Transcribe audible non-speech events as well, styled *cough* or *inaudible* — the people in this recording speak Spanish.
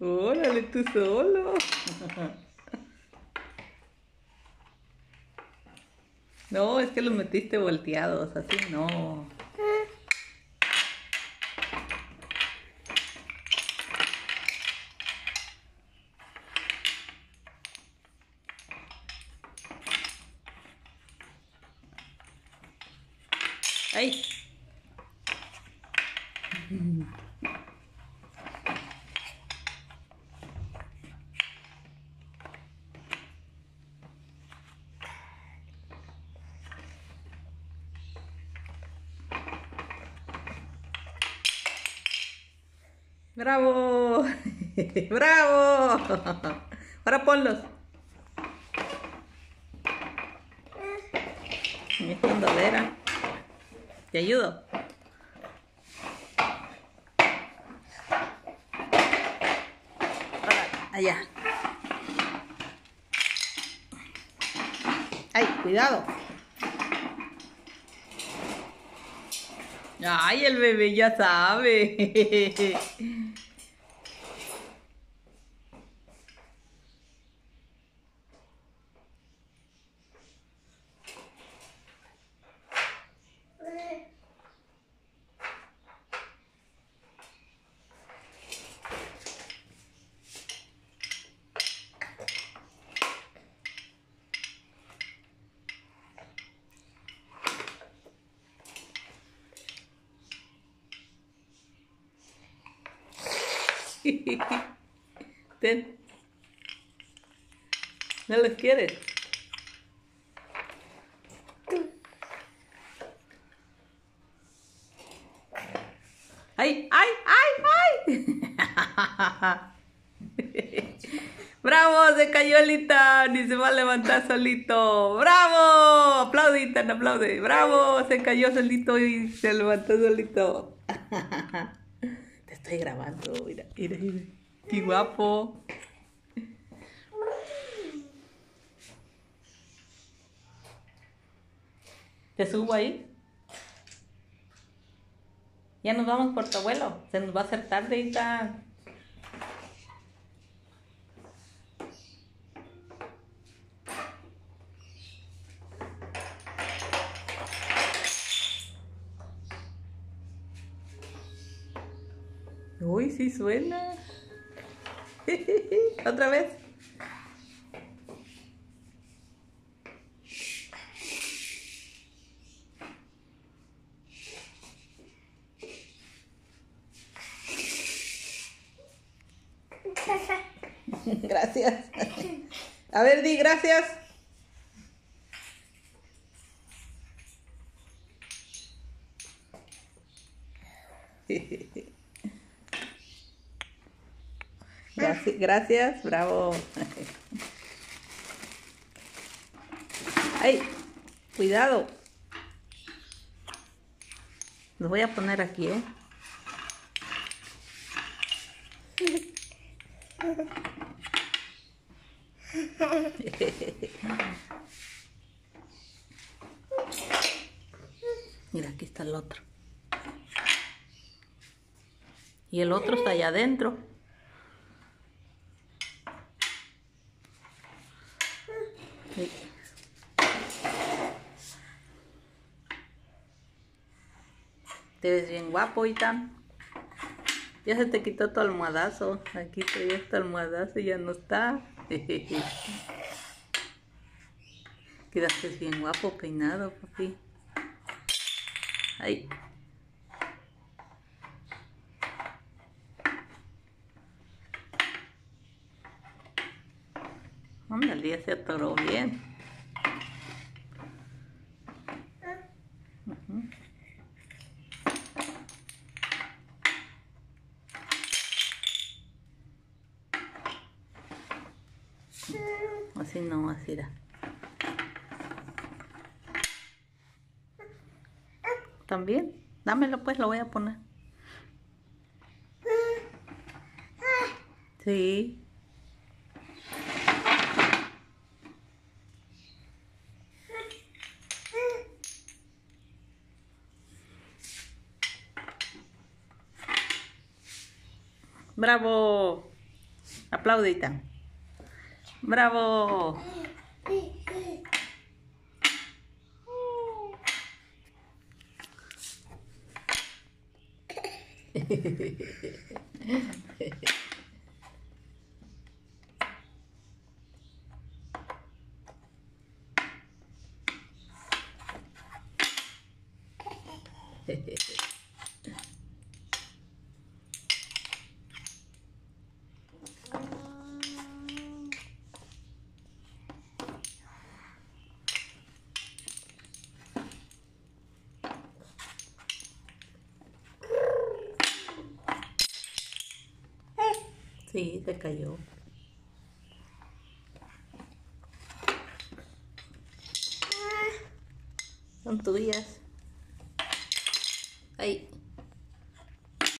Órale, tú solo. No, es que los metiste volteados, así no. ¡Ay! ¡Bravo! *laughs* ¡Bravo! Ahora ponlos. Andadera. ¿Te ayudo? Allá. ¡Ay, cuidado! ¡Ay, el bebé ya sabe! *laughs* *laughs* Ten. ¿No los quieres? ¡Ay, ay, ay, ay! *laughs* ¡Bravo! Se cayó Alita, ni se va a levantar solito. ¡Bravo! Aplaudita, no aplaude. ¡Bravo! Se cayó solito y se levantó solito. *laughs* Estoy grabando, mira, mira, mira. ¡Qué guapo! ¿Te subo ahí? Ya nos vamos por tu abuelo. Se nos va a hacer tarde y está. Uy, sí suena. *laughs* Otra vez. *laughs* Gracias. A ver, di gracias. *laughs* *laughs* Gracias, bravo. ¡Ay! Cuidado. Los voy a poner aquí, ¿eh? *laughs* Mira, aquí está el otro. Y el otro está allá adentro. Sí. Te ves bien guapo, Itan. Ya se te quitó tu almohadazo. Aquí traía este almohadazo y ya no está. *laughs* Quedaste bien guapo, peinado, papi. Ay. El día se atoró bien. Así no, así era. También, dámelo pues, lo voy a poner. Sí. Bravo. Aplaudita. Bravo. *laughs* Sí, se cayó. Son tuyas. Ay.